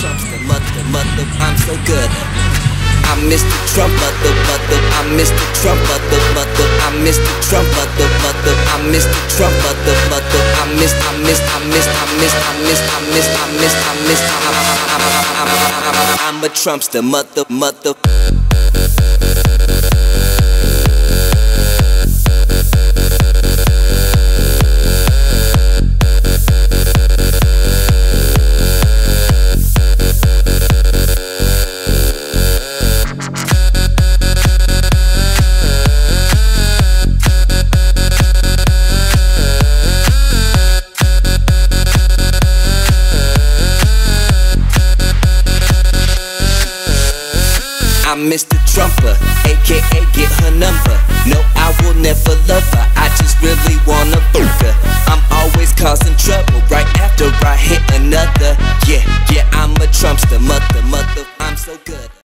Trumpster, mother, mother, I'm so good. I'm Mr. Trump, mother, mother, I'm Mr. Trump, mother, mother, I'm Mr. Trump, mother, mother, I'm Mr. Trump, mother, mother, I'm Mr. I missed, I missed, I missed, I missed, I missed, I missed, I missed, I'm a Trumpster, mother, mother. I'm Mr. Trumper, aka get her number. No, I will never love her, I just really wanna fuck her. I'm always causing trouble right after I hit another. Yeah, yeah, I'm a Trumpster, mother, mother, I'm so good.